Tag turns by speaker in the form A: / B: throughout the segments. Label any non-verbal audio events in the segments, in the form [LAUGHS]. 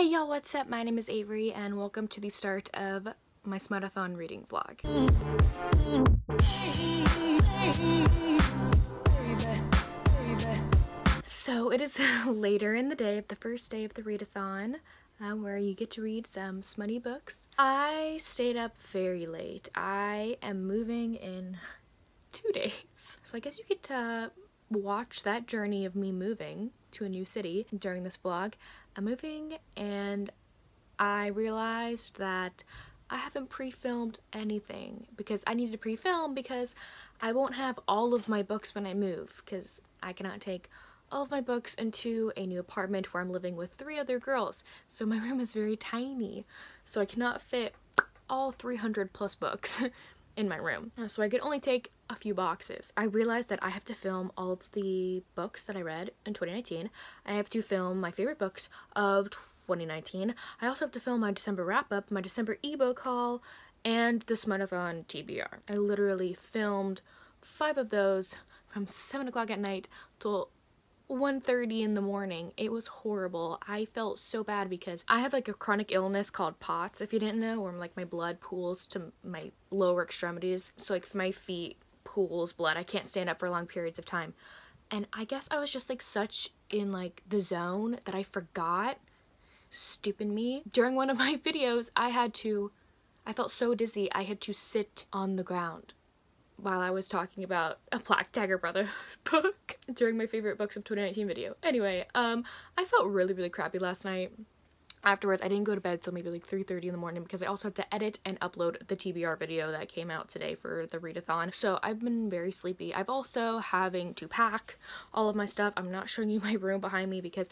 A: Hey y'all, what's up? My name is Averie and welcome to the start of my Smutathon reading vlog. So it is [LAUGHS] later in the day, of the first day of the readathon, uh, where you get to read some smutty books. I stayed up very late. I am moving in [LAUGHS] two days. So I guess you get to watch that journey of me moving to a new city during this vlog. I'm moving and I realized that I haven't pre-filmed anything because I needed to pre-film because I won't have all of my books when I move because I cannot take all of my books into a new apartment where I'm living with three other girls. So my [LAUGHS] room is very tiny. So I cannot fit all 300 plus books [LAUGHS] in my room. Uh, so I could only take a few boxes. I realized that I have to film all of the books that I read in 2019. I have to film my favorite books of 2019. I also have to film my December wrap-up, my December ebook haul, and the Smutathon TBR. I literally filmed five of those from 7 o'clock at night till 1.30 in the morning. It was horrible. I felt so bad because I have like a chronic illness called POTS, if you didn't know, where like my blood pools to my lower extremities. So like my feet pools blood. I can't stand up for long periods of time. And I guess I was just like such in like the zone that I forgot. Stupid me. During one of my [LAUGHS] videos, I had to, I felt so dizzy, I had to sit on the ground while I was talking about a Black Dagger Brother [LAUGHS] book during my favorite books of 2019 video. Anyway, um, I felt really, really crappy last night. Afterwards, I didn't go to bed till maybe like 3.30 in the morning because I also had to edit and upload the TBR video that came out today for the readathon. So I've been very sleepy. I've also having to pack all of my stuff. I'm not showing you [LAUGHS] my room behind me because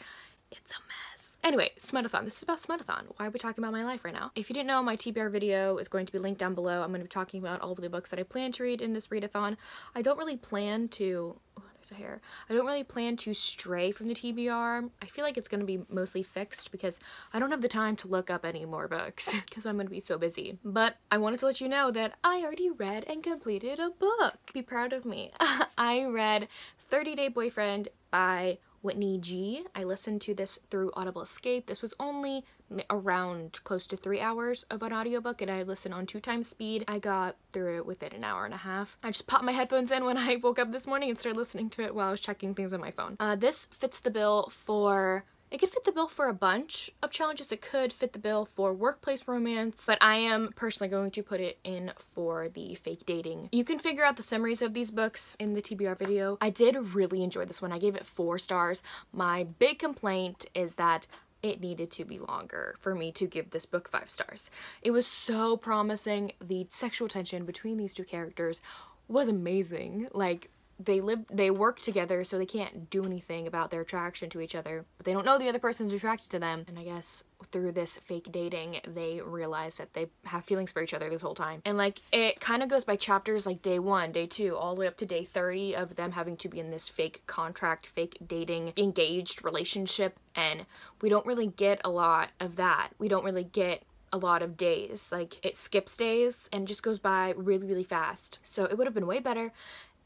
A: it's a mess. Anyway, Smutathon. This is about Smutathon. Why are we talking about my life right now? If you didn't know, my TBR video is going to be linked down below. I'm going to be talking about all of the books that I plan to read in this readathon. I don't really plan to... Oh, there's a hair. I don't really plan to stray from the TBR. I feel like it's going to be mostly fixed because I don't have the time to look up any more books [LAUGHS] because I'm going to be so busy. But I wanted to let you know that I already read and completed a book. Be proud of me. [LAUGHS] I read 30 Day Boyfriend by Whitney G. I listened to this through Audible Escape. This was only around close to three hours of an audiobook and I listened on two times speed. I got through it within an hour and a half. I just popped my headphones in when [LAUGHS] I woke up this morning and started listening to it while I was checking things on my phone. Uh, this fits the bill for it could fit the bill for a bunch of challenges. It could fit the bill for workplace romance, but I am personally going to put it in for the fake dating. You can figure out the summaries of these books in the TBR video. I did really enjoy this one. I gave it four stars. My big complaint is that it needed to be longer for me to give this book five stars. It was so promising. The sexual tension between these two characters was amazing. Like, they live they work together so they can't do anything about their attraction to each other but they don't know the other person's attracted to them. And i guess through this fake dating they realize that they have feelings for each other this whole time. And like it kind of goes by chapters like day one day two all the way up to day 30 of them having to be in this fake contract fake dating engaged relationship. And we don't really get a lot of that. We don't really get a lot of days. Like it skips days and just goes by really really fast. So it would have been way better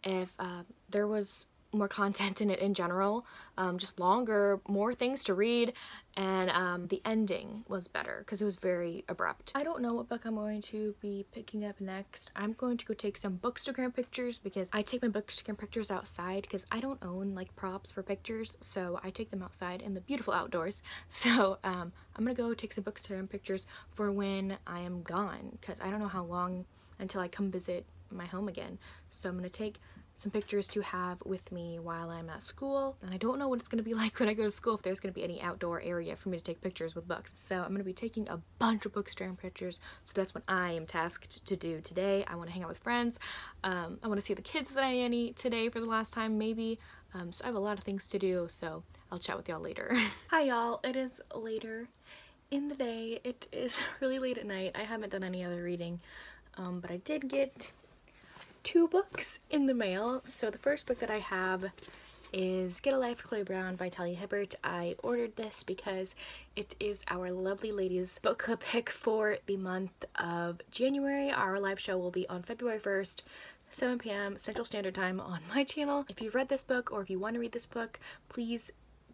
A: if uh, there was more content in it in general, um, just longer, more things to read, and um, the ending was better because it was very abrupt. I don't know what book I'm going to be picking up next. I'm going to go take some bookstagram pictures because I take my bookstagram pictures outside because I don't own like props for pictures, so I take them outside in the beautiful outdoors. [LAUGHS] So um, I'm gonna go take some bookstagram pictures for when I am gone because I don't know how long until I come visit my home again. So I'm gonna take some pictures to have with me while I'm at school. And I don't know what it's gonna be [LAUGHS] like when I go to school, if there's gonna be any outdoor area for me to take pictures with books. So I'm gonna be taking a bunch of bookstagram pictures. So that's what I am tasked to do today. I wanna hang out with friends. Um, I wanna see the kids that I nanny today for the last time, maybe. Um, so I have a lot of things to do, so I'll chat with y'all later. [LAUGHS] Hi y'all, it is later in the day. It is [LAUGHS] really late at night. I haven't done any other reading, um, but I did get two books in the mail. So the first book that I have is Get a Life Chloe Brown by Talia Hibbert. I ordered this because it is our lovely ladies book club pick for the month of January. Our live show will be on February 1st 7 p.m. Central Standard Time on my channel. If you've read this book or if you want to read this book, please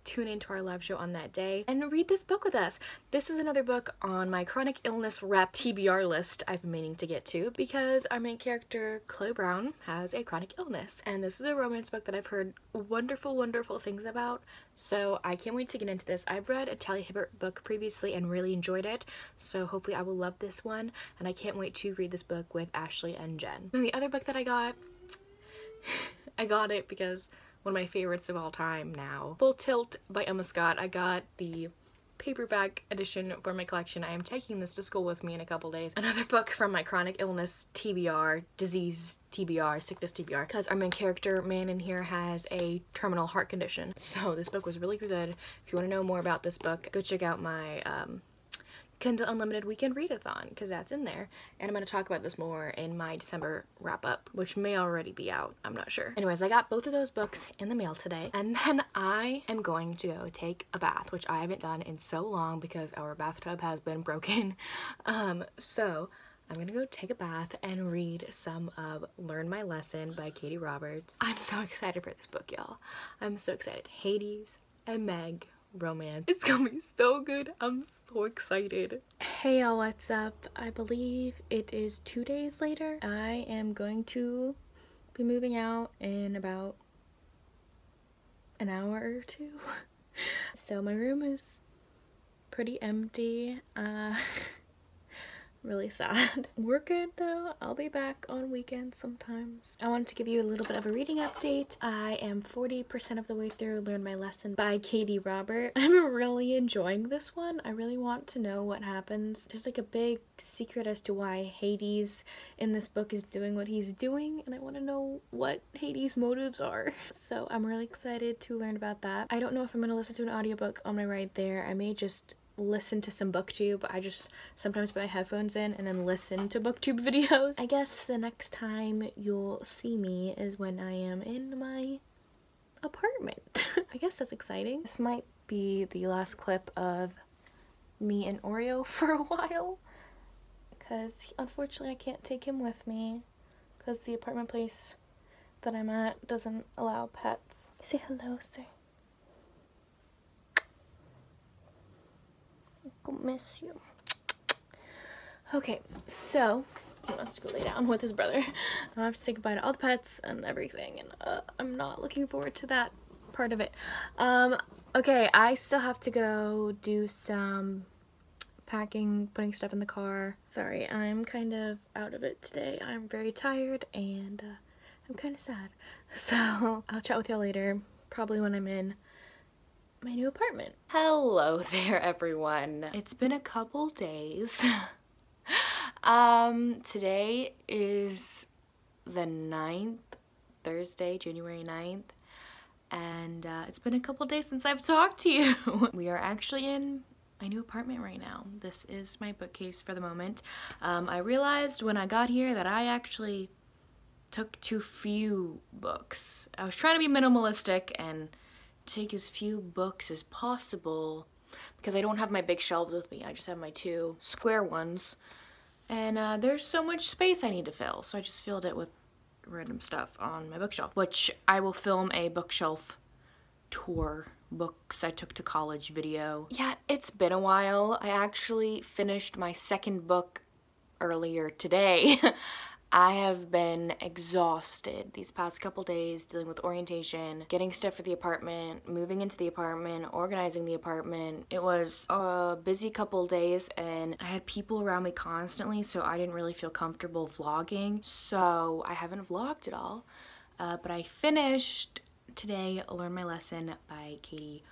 A: tune into our live show on that day and read this book with us. This is another book on my chronic illness rep TBR list I've been meaning to get to because our main character, Chloe Brown, has a chronic illness. And this is a romance book that I've heard wonderful, wonderful things about. So I can't wait to get into this. I've read a Talia Hibbert book previously and really enjoyed it. So hopefully I will love this one. And I can't wait to read this book with Ashley and Jen. And the other book that I got, [LAUGHS] I got it because one of my favorites of all time now. Full Tilt by Emma Scott. I got the paperback edition for my collection. I am taking this to school with me in a couple days. Another [LAUGHS] book from my chronic illness TBR, disease TBR, sickness TBR, because our main character, man in here, has a terminal heart condition. [LAUGHS] So this book was really good. If you want to know more about this book, go check out my um, Kindle Unlimited Weekend Readathon because that's in there. And I'm going to talk about this more in my December wrap up, which may already be out. I'm not sure. Anyways, I got both of those books in the mail today. And [LAUGHS] then I am going to go take a bath, which I haven't done in so long because our bathtub has been broken. [LAUGHS] Um, so I'm gonna go take a bath and read some of Learn My Lesson by Katee Roberts. I'm so [LAUGHS] excited for this book, y'all. I'm so excited. Hades and Meg romance. It's gonna be so good. I'm so excited. Hey y'all, what's up? I believe it is two days later. I am going to be moving out in about an hour or two. [LAUGHS] so my room is pretty empty. Uh, [LAUGHS] really sad. [LAUGHS] We're good though. I'll be back on weekends sometimes. I wanted to give you a little bit of a reading update. I am 40% of the way through Learn My Lesson by Katee Robert. [LAUGHS] I'm really enjoying this one. I really want to know what happens. There's like a big secret as to why Hades in this book is doing what he's doing and I want to know what Hades' motives are. [LAUGHS] So I'm really excited to learn about that. I don't know if I'm going to listen to an audiobook on my ride there. I may just listen to some booktube. I just sometimes put my headphones in and then listen to booktube [LAUGHS] videos. I guess the next time you'll see me is when i am in my apartment. [LAUGHS] I guess that's exciting. This might be the last clip of me and oreo [LAUGHS] for a while because unfortunately i can't take him with me because the apartment place that i'm at doesn't allow pets. Say hello sir miss you. Okay, so he wants to go lay down with his brother. [LAUGHS] I have to say goodbye to all the pets and everything, and uh, I'm not looking forward to that part of it. Um, okay, I still have to go do some packing, putting stuff in the car. Sorry, I'm kind of out of it today. I'm very tired and uh, I'm kind of sad. [LAUGHS] So I'll chat with y'all later, probably when I'm in my new apartment. Hello [LAUGHS] there everyone. It's been a couple days. [LAUGHS] um, today is the 9th, Thursday, January 9th, and uh, it's been a couple days since I've [LAUGHS] talked to you. we are actually in my new apartment right now. This is my bookcase for the moment. Um, I realized when I got here that I actually took too few books. I was trying to be minimalistic and take as few books as possible because I don't have my big shelves with me. I just have my two square ones. And uh, there's so much space I need to fill, so I just filled it with random stuff on my bookshelf, which I will film a bookshelf tour books I took to college video. Yeah, it's been a while. I actually finished my second book earlier today. [LAUGHS] I have been exhausted these past couple days dealing with orientation, getting stuff for the apartment, moving into the apartment, organizing the apartment. It was a busy couple days and I had people around me constantly so I didn't really feel comfortable vlogging. So I haven't vlogged at all. Uh, but I finished today Learn My Lesson by Katee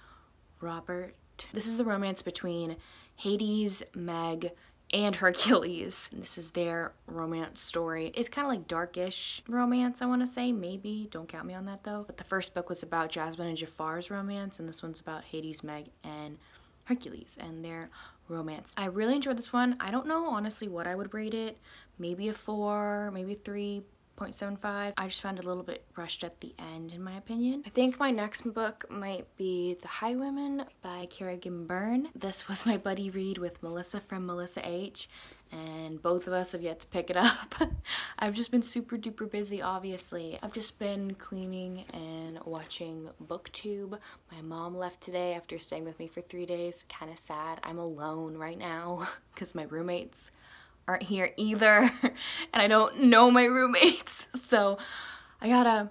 A: Robert. This is the romance between Hades, Meg, and Hercules. [LAUGHS] This is their romance story. It's kind of like darkish romance, I want to say. Maybe. Don't count me on that, though. But the first book was about Jasmine and Jafar's romance, and this one's about Hades, Meg, and Hercules and their romance. I really enjoyed this one. I don't know, honestly, what I would rate it. Maybe a four, maybe a three 0.75. I just found a little bit rushed at the end in my opinion. I think my next book might be The Highwayman by Kerrigan Byrne. This was my buddy read with Melissa from Melissa H and both of us have yet to pick it up. [LAUGHS] I've just been super duper busy obviously. I've just been cleaning and watching booktube. My mom left today after staying with me for three days. Kind of sad. I'm alone right now [LAUGHS] because my roommates aren't here either [LAUGHS] and I don't know my roommates. [LAUGHS] So I gotta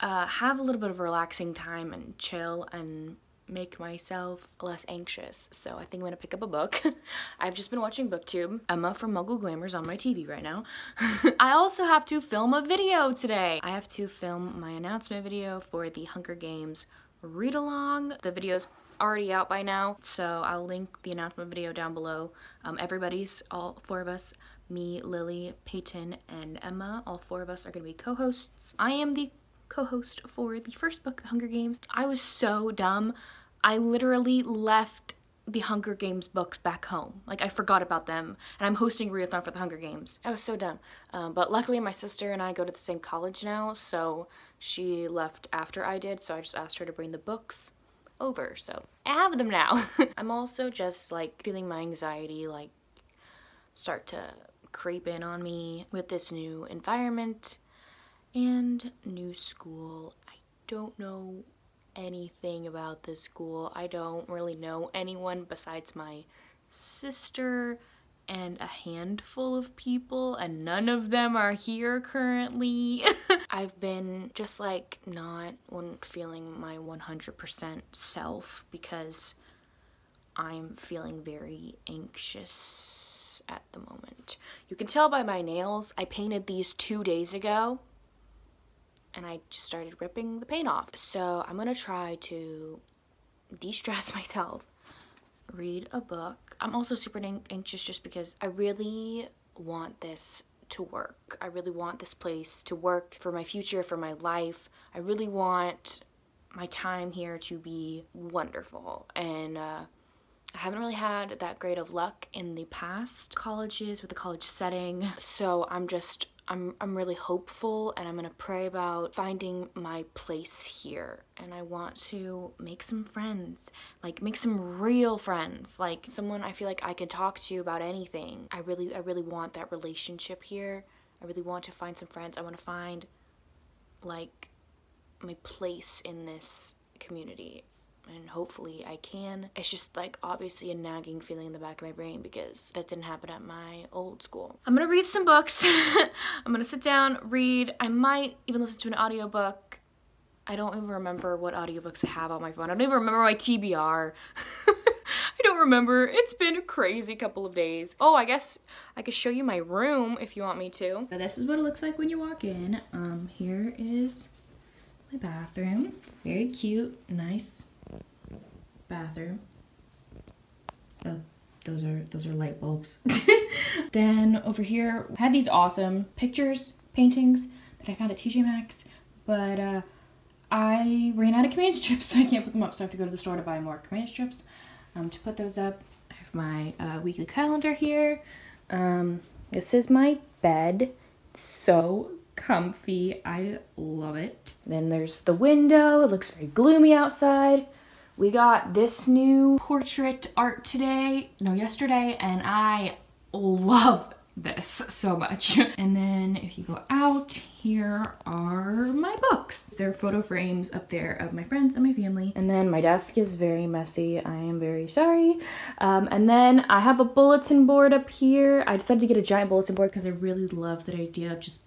A: uh, have a little bit of relaxing time and chill and make myself less anxious. So I think I'm gonna pick up a book. [LAUGHS] I've just been watching booktube. Emma from Muggle Glamour's on my TV right now. I also have to film a video today. I have to film my announcement video for the Hunger Games read along. The video's already out by now, so I'll link the announcement video down below. Um, everybody's, all four of us, me, Lily, Peyton, and Emma, all four of us are going to be co-hosts. I am the co-host for the first book, The Hunger Games. I was so dumb. I literally left the Hunger Games books back home. Like I forgot about them and I'm hosting a readathon for the Hunger Games. I was so dumb. Um, but luckily my sister and I go to the same college now so she left after I did so I just asked her to bring the books over, so I have them now. [LAUGHS] I'm also just like feeling my anxiety like start to creep in on me with this new environment and new school. I don't know anything about this school. I don't really know anyone besides my sister and a handful of people and none of them are here currently. [LAUGHS] I've been just like not feeling my 100% self because I'm feeling very anxious at the moment. You can tell by my nails, I painted these two days ago and I just started ripping the paint off. So I'm gonna try to de-stress [LAUGHS] myself read a book. I'm also super anxious just because I really want this to work. I really want this place to work for my future, for my life. I really want my time here to be wonderful and uh, I haven't really had that great of luck in the past colleges with the college setting so I'm just I'm, I'm really hopeful and I'm gonna pray about finding my place here. And I want to make some friends like make some real friends like someone I feel like I can talk to about anything. I really I really want that relationship here. I really want to find some friends. I want to find like my place in this community and hopefully I can. It's just like obviously a nagging feeling in the back of my brain because that didn't happen at my old school. I'm gonna read some books. [LAUGHS] I'm gonna sit down, read. I might even listen to an audiobook. I don't even remember what audiobooks I have on my phone. I don't even remember my TBR. [LAUGHS] I don't remember. It's been a crazy couple of days. Oh, I guess I could show you my room if you want me to. So this is what it looks like when you walk in. Um, here is my bathroom. Very cute, nice bathroom. Oh, those are those are light bulbs. [LAUGHS] then over here, I had these awesome pictures, paintings that I found at TJ Maxx, but uh, I ran out of command [LAUGHS] strips, so I can't put them up. So I have to go to the store to buy more command strips um, to put those up. I have my uh, weekly calendar here. Um, this is my bed. It's so comfy. I love it. Then there's the window. It looks very gloomy outside. We got this new portrait art today, no, yesterday, and I love this so much. [LAUGHS] And then if you go out, here are my books. There are photo frames up there of my friends and my family. And then my desk is very messy. I am very sorry. Um, and then I have a bulletin board up here. I decided to get a giant bulletin board because I really love that idea of just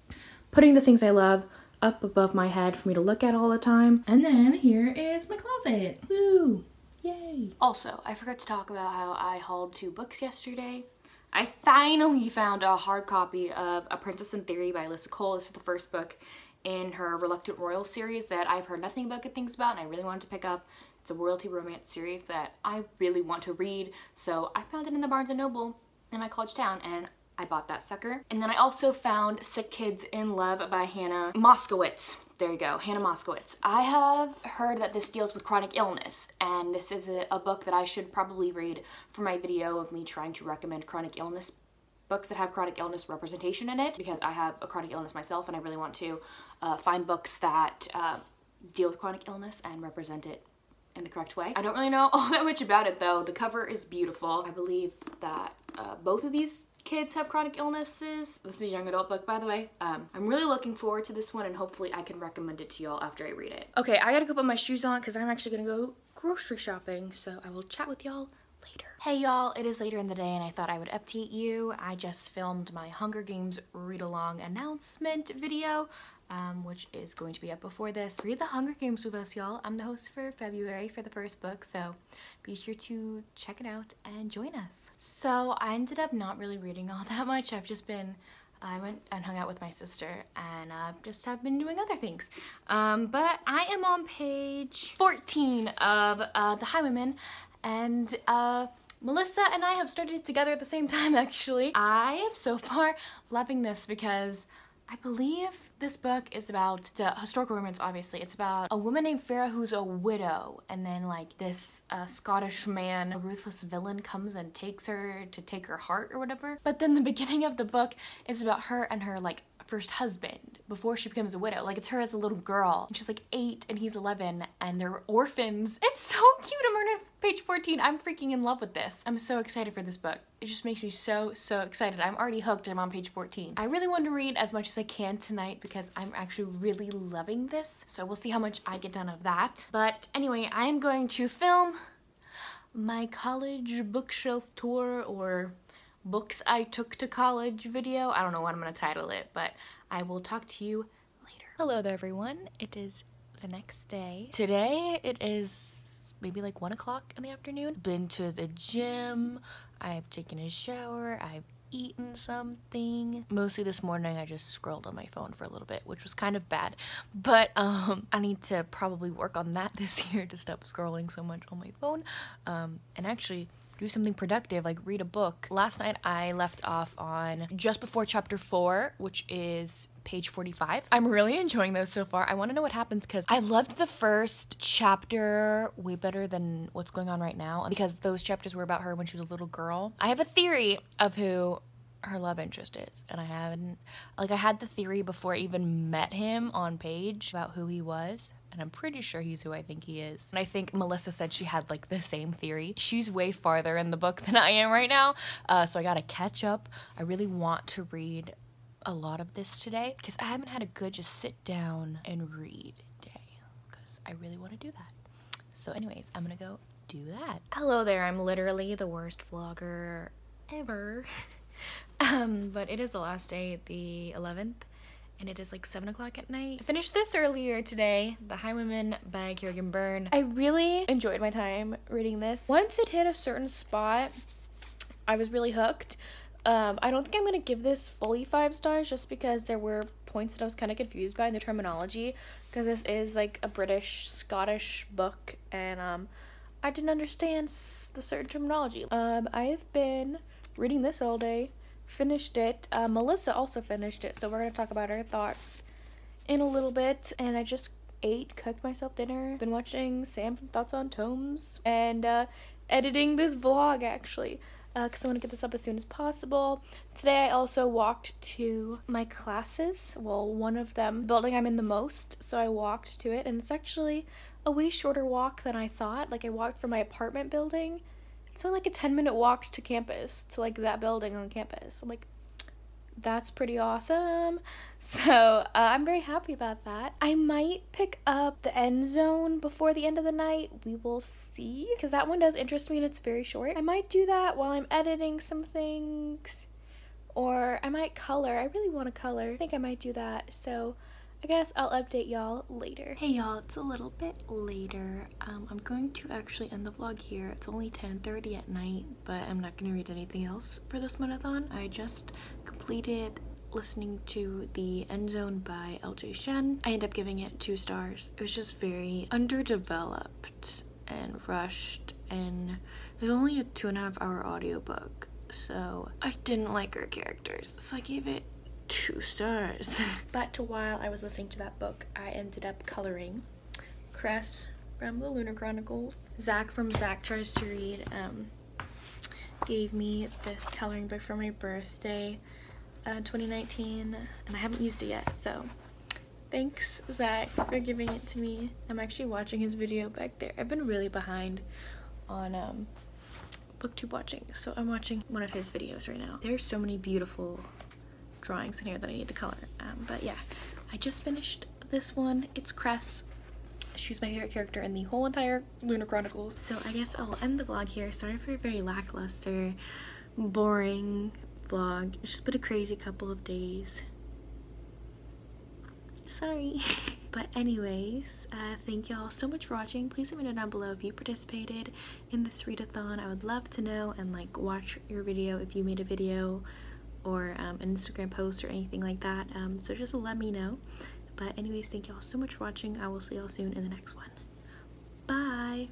A: putting the things I love up above my head for me to look at all the time. And then here is my closet. Woo! Yay! Also, I forgot to talk about how I hauled two books yesterday. I finally found a hard copy of A Princess in Theory by Alyssa Cole. This is the first book in her Reluctant Royal series that I've heard nothing but good things about and I really wanted to pick up. It's a royalty romance series that I really want to read. So I found it in the Barnes & Noble in my college town and I bought that sucker. And then I also found Sick Kids in Love by Hannah Moskowitz. There you go, Hannah Moskowitz. I have heard that this deals with chronic illness, and this is a, a book that I should probably read for my video of me trying to recommend chronic illness books that have chronic illness representation in it because I have a chronic illness myself and I really want to uh, find books that uh, deal with chronic illness and represent it in the correct way. I don't really know [LAUGHS] all that much about it though. The cover is beautiful. I believe that uh, both of these kids have chronic illnesses. This is a young adult book, by the way. Um, I'm really looking forward to this one and hopefully I can recommend it to y'all after I read it. Okay, I gotta go put my shoes on because I'm actually gonna go grocery shopping, so I will chat with y'all later. Hey y'all, it is later in the day and I thought I would update you. I just filmed my Hunger Games read-along announcement video um, which is going to be up before this. Read the Hunger Games with us, y'all. I'm the host for February for the first book, so be sure to check it out and join us. So I ended up not really reading [LAUGHS] all that much. I've just been I went and hung out with my sister and uh, just have been doing other things. Um, but I am on page 14 of uh, The Highwayman and uh, Melissa and I have started together at the same time [LAUGHS] actually. I am so far loving this because I believe this book is about the historical romance obviously it's about a woman named Farah who's a widow and then like this uh, Scottish man a ruthless villain comes and takes her to take her heart or whatever but then the [LAUGHS] beginning of the book is about her and her like first husband before she becomes a widow. Like it's her as a little girl. She's like eight and he's 11 and they're orphans. It's so cute. I'm page 14. I'm freaking in love with this. I'm so excited for this book. It just makes me so, so excited. I'm already hooked. I'm on page 14. I really want to read as much as I can tonight because I'm actually really loving this. So we'll see how much I get done of that. But anyway, I am going to film my college bookshelf tour or books I took to college video. I don't know what I'm going to title it, but I will talk to you later. Hello there, everyone. It is the next day. Today it is maybe like 1 o'clock in the afternoon. Been to the gym. I've taken a shower. I've eaten something. Mostly this morning I just scrolled on my phone for a little bit, which was kind of bad. But um, I need to probably work on that [LAUGHS] this year to stop scrolling so much on my phone. Um, and actually do something productive, like read a book. Last night I left off on just before chapter 4, which is page 45. I'm really enjoying those so far. I want to know what happens because I loved the first chapter way better than what's going on right now because those chapters were about her when she was a little girl. I have a theory of who her love interest is and I haven't like I had the theory before I even met him on page about who he was and I'm pretty sure he's who I think he is. And I think Melissa said she had like the same theory. She's way farther in the book [LAUGHS] than I am right now, uh, so I gotta catch up. I really want to read a lot of this today because I haven't had a good just sit down and read day because I really want to do that. So anyways, I'm gonna go do that. Hello there, I'm literally the worst vlogger ever. [LAUGHS] um, but it is the last day, the 11th and it is like 7 o'clock at night. I finished this earlier today, The Highwayman by Kerrigan Byrne. I really enjoyed my time reading this. Once it hit a certain spot, I was really hooked. Um, I don't think I'm going to give this fully 5 stars just because there were points that I was kind of confused by in the terminology because this is like a British Scottish book and um, I didn't understand the certain terminology. Um, I have been reading this all day finished it. Uh, Melissa also finished it, so we're going to talk about our thoughts in a little bit. And I just ate, cooked myself dinner, been watching Sam from Thoughts on Tomes, and uh, editing this vlog actually because uh, I want to get this up as soon as possible. Today I also walked to my classes, well one of them, building I'm in the most, so I walked to it and it's actually a way shorter walk than I thought. Like I walked from my apartment building it's only like a 10 minute walk to campus, to like that building on campus. I'm like, that's pretty awesome. So uh, I'm very happy about that. I might pick up the end zone before the end of the night. We will see. Because that one does interest me and it's very short. I might do that while I'm editing some things. Or I might color. I really want to color. I think I might do that. So I guess I'll update y'all later. Hey y'all, it's a little bit later. Um, I'm going to actually end the vlog here. It's only 10.30 at night, but I'm not going to read anything else for this marathon. I just completed listening to The End Zone by LJ Shen. I ended up giving it two stars. It was just very underdeveloped and rushed and there's only a two and a half hour audiobook so I didn't like her characters so I gave it two stars. [LAUGHS] but to while I was listening to that book, I ended up coloring Cress from the Lunar Chronicles. Zac from Zac Tries to Read um, gave me this coloring book for my birthday uh, 2019 and I haven't used it yet so thanks Zac for giving it to me I'm actually watching his video back there I've been really behind on um, booktube watching so I'm watching one of his videos right now there's so many beautiful drawings in here that I need to color. Um, but yeah I just finished this one. It's Cress. She's my favorite character in the whole entire Lunar Chronicles. So I guess I'll end the vlog here. Sorry for a very lackluster boring vlog. It's just been a crazy couple of days. Sorry. [LAUGHS] But anyways uh, thank y'all so much for watching. Please let me know down below if you participated in this readathon. I would love to know and like watch your video if you made a video or um, an instagram post or anything like that um, so just let me know. But anyways thank y'all so much for watching. I will see y'all soon in the next one. Bye